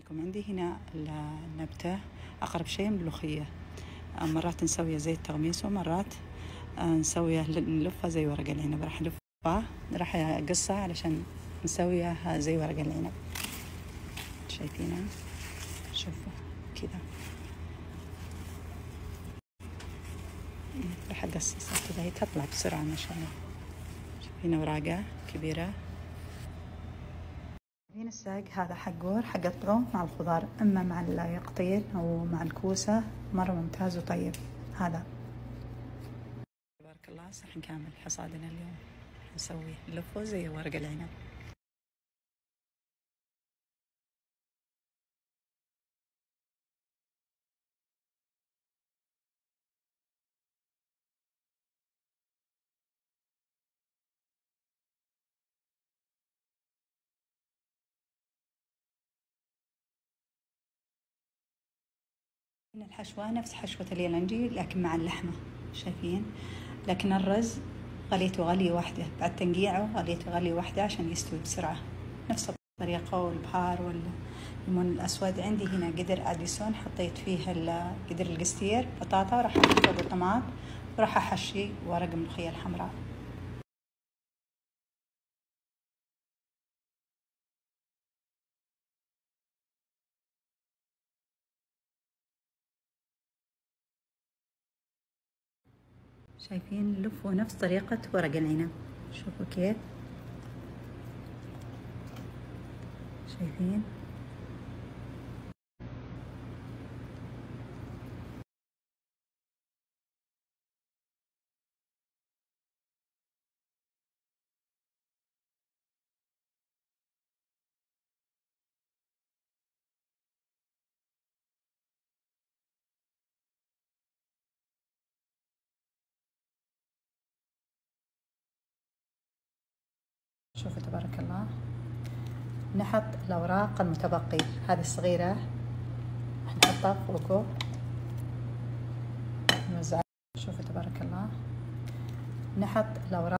لكم عندي هنا النبتة أقرب شيء ملوخية مرات نسويها زي التغميس ومرات نسويها نلفها زي ورق العنب. راح ألفها راح أقصها علشان نسويها زي ورق العنب. شايفينها شوفوا كذا. راح أقصصها كذا هي تطلع بسرعة ما شاء الله. شايفين أوراقها كبيرة. هنا الساق هذا حقور حقطعه مع الخضار أما مع اليقطين أو مع الكوسة مرة ممتاز وطيب. هذا. تبارك الله صحن كامل حصادنا اليوم. نسوي نلفه زي ورق العنب. هنا الحشوة نفس حشوة اليلنجي لكن مع اللحمة شايفين؟ لكن الرز غليته غلية واحدة بعد تنقيعه غليته غلية واحدة عشان يستوي بسرعة. نفس الطريقة والبهار والليمون الأسود. عندي هنا قدر أديسون حطيت فيه قدر القستير بطاطا وراح أحط فوق الطماط وراح أحشي ورق الملوخية الحمراء. شايفين لفوا نفس طريقة ورق العنب. شوفوا كيف. شايفين؟ شوفوا تبارك الله. نحط الأوراق المتبقي هذه الصغيرة. نحطها فوقه نوزعها. شوفوا تبارك الله. نحط الأوراق